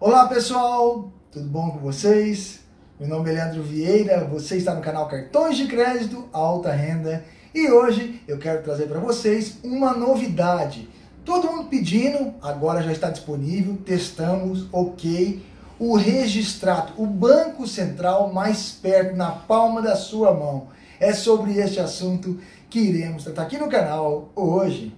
Olá pessoal, tudo bom com vocês? Meu nome é Leandro Vieira, você está no canal Cartões de Crédito Alta Renda e hoje eu quero trazer para vocês uma novidade. Todo mundo pedindo, agora já está disponível, testamos, ok. O Registrato, o Banco Central mais perto, na palma da sua mão. É sobre este assunto que iremos tratar aqui no canal hoje.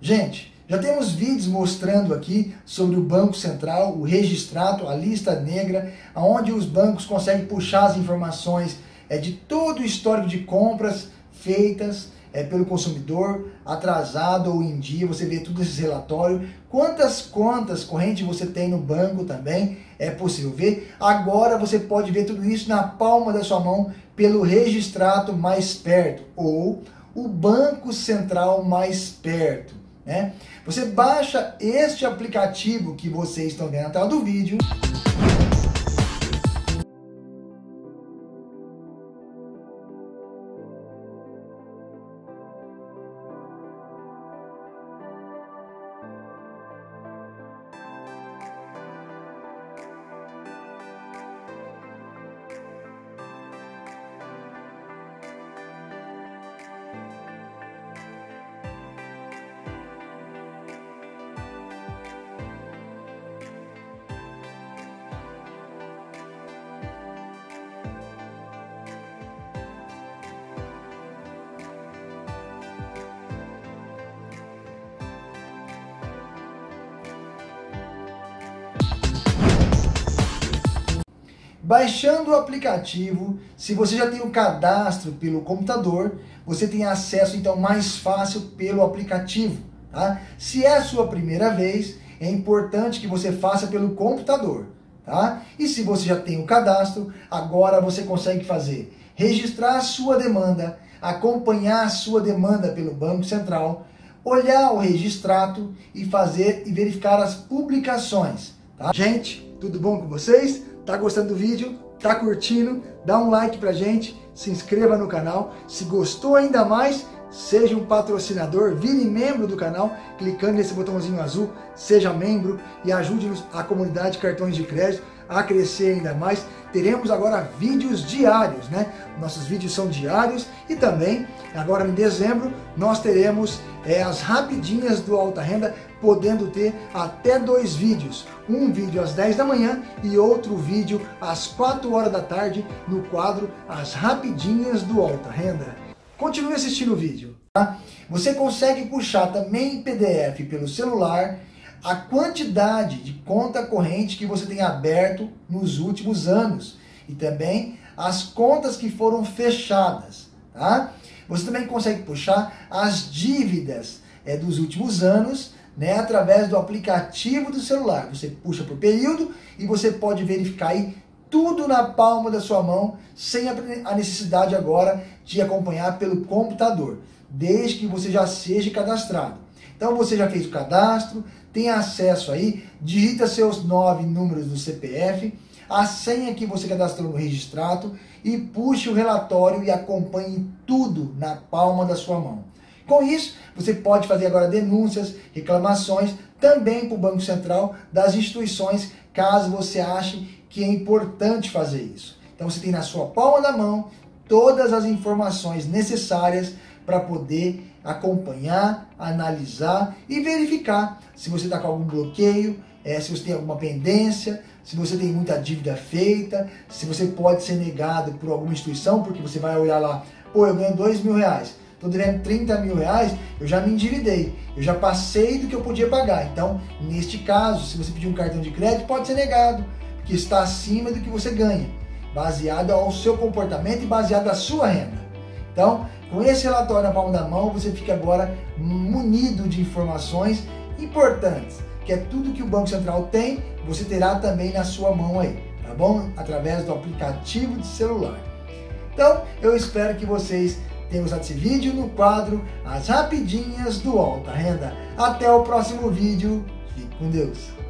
Gente, já temos vídeos mostrando aqui sobre o Banco Central, o registrado, a lista negra, onde os bancos conseguem puxar as informações é, de todo o histórico de compras feitas é, pelo consumidor, atrasado ou em dia, você vê tudo esse relatório, quantas contas correntes você tem no banco também, é possível ver. Agora você pode ver tudo isso na palma da sua mão pelo registrado mais perto ou o Banco Central mais perto. Né? Você baixa este aplicativo que vocês estão vendo na tela do vídeo. Baixando o aplicativo, se você já tem o cadastro pelo computador, você tem acesso então mais fácil pelo aplicativo. Tá? Se é a sua primeira vez, é importante que você faça pelo computador. Tá? E se você já tem o cadastro, agora você consegue fazer registrar a sua demanda, acompanhar a sua demanda pelo Banco Central, olhar o registrato e fazer e verificar as publicações. Tá? Gente, tudo bom com vocês? Tá gostando do vídeo? Tá curtindo? Dá um like pra gente, se inscreva no canal. Se gostou ainda mais, seja um patrocinador, vire membro do canal, clicando nesse botãozinho azul, seja membro e ajude-nos a comunidade Cartões de Crédito a crescer ainda mais. Teremos agora vídeos diários, né? Nossos vídeos são diários e também, agora em dezembro, nós teremos é, as rapidinhas do Alta Renda, podendo ter até dois vídeos. Um vídeo às 10 da manhã e outro vídeo às 4 horas da tarde no quadro As Rapidinhas do Alta Renda. Continue assistindo o vídeo. Tá? Você consegue puxar também em PDF pelo celular a quantidade de conta corrente que você tem aberto nos últimos anos e também as contas que foram fechadas. Tá? Você também consegue puxar as dívidas é, dos últimos anos né, através do aplicativo do celular. Você puxa por período e você pode verificar aí tudo na palma da sua mão, sem a necessidade agora de acompanhar pelo computador, desde que você já seja cadastrado. Então você já fez o cadastro, tem acesso aí, digita seus nove números do CPF, a senha que você cadastrou no registrato e puxe o relatório e acompanhe tudo na palma da sua mão. Com isso, você pode fazer agora denúncias, reclamações também para o Banco Central das instituições, caso você ache que é importante fazer isso. Então você tem na sua palma da mão todas as informações necessárias para poder acompanhar, analisar e verificar se você está com algum bloqueio, é, se você tem alguma pendência, se você tem muita dívida feita, se você pode ser negado por alguma instituição, porque você vai olhar lá, pô, eu ganho dois mil reais, estou devendo 30 mil reais, eu já me endividei, eu já passei do que eu podia pagar. Então, neste caso, se você pedir um cartão de crédito, pode ser negado, porque está acima do que você ganha, baseado ao seu comportamento e baseado na sua renda. Então, com esse relatório na palma da mão, você fica agora munido de informações importantes, que é tudo que o Banco Central tem, você terá também na sua mão aí, tá bom? Através do aplicativo de celular. Então, eu espero que vocês tenham gostado desse vídeo no quadro As Rapidinhas do Alta Renda. Até o próximo vídeo. Fique com Deus.